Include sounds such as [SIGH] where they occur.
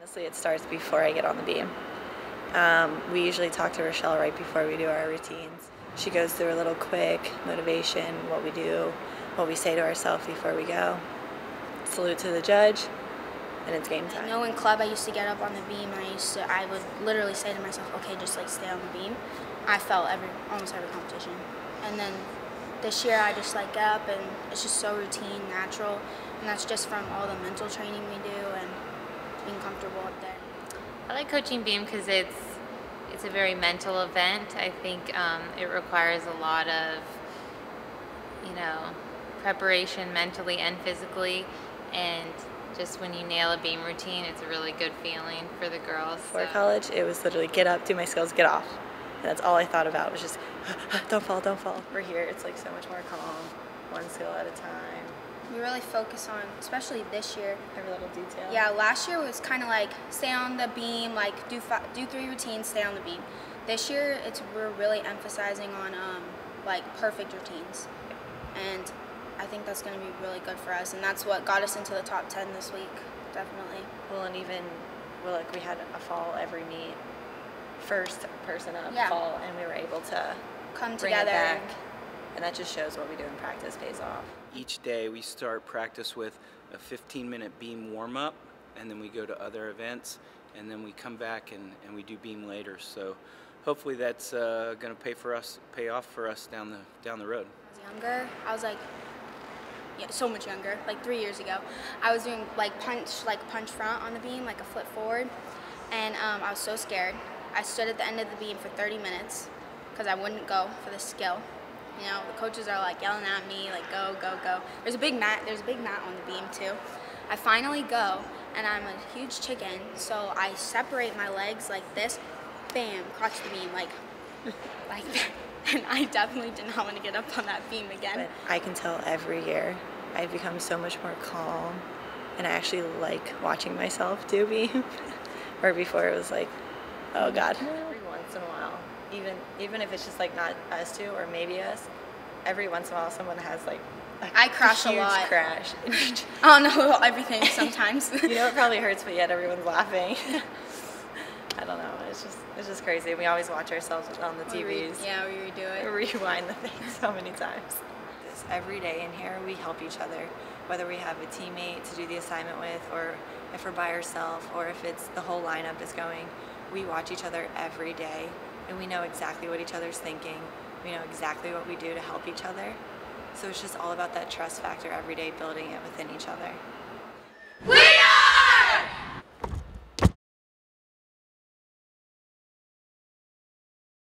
Honestly, it starts before I get on the beam. Um, we usually talk to Rochelle right before we do our routines. She goes through a little quick motivation, what we do, what we say to ourselves before we go. Salute to the judge, and it's game time. I know in club I used to get up on the beam and I used to I would literally say to myself, okay, just like stay on the beam. I felt every almost every competition. And then this year I just like get up and it's just so routine, natural, and that's just from all the mental training we do and being comfortable up there. I like coaching beam because it's it's a very mental event. I think um, it requires a lot of you know preparation mentally and physically, and just when you nail a beam routine, it's a really good feeling for the girls. For so. college, it was literally get up, do my skills, get off. And that's all I thought about was just [LAUGHS] don't fall, don't fall. We're here, it's like so much more calm, one skill at a time. We really focus on, especially this year. Every little detail. Yeah, last year was kind of like stay on the beam, like do fi- do three routines, stay on the beam. This year, it's we're really emphasizing on um, like perfect routines, and I think that's going to be really good for us, and that's what got us into the top ten this week, definitely. Well, and even, well, like we had a fall every meet, first person up Yeah. fall, and we were able to Come bring together. it back. And that just shows what we do in practice pays off. Each day we start practice with a 15 minute beam warm up and then we go to other events and then we come back and, and we do beam later. So hopefully that's uh, going to pay for us pay off for us down the down the road. I was younger. I was like, yeah, so much younger. Like three years ago, I was doing like punch, like punch front on the beam, like a flip forward, and um, I was so scared. I stood at the end of the beam for 30 minutes because I wouldn't go for the skill. You know, the coaches are like yelling at me, like go, go, go. There's a big mat. There's a big mat on the beam too. I finally go, and I'm a huge chicken, so I separate my legs like this, bam, crotch the beam, like, [LAUGHS] like that. And I definitely did not want to get up on that beam again. But I can tell every year I've become so much more calm, and I actually like watching myself do beam. [LAUGHS] Where before it was like, oh god. Every once in a while, even even if it's just like not us two or maybe us, every once in a while someone has like a I crash a huge lot. crash. [LAUGHS] I don't know everything sometimes. [LAUGHS] you know it probably hurts, but yet everyone's laughing. [LAUGHS] I don't know. It's just it's just crazy. We always watch ourselves on the We re- TVs. yeah, we redo it. rewind the thing so many times. This every day in here we help each other, whether we have a teammate to do the assignment with, or if we're by ourselves, or if it's the whole lineup is going. We watch each other every day, and we know exactly what each other's thinking. We know exactly what we do to help each other. So it's just all about that trust factor every day, building it within each other.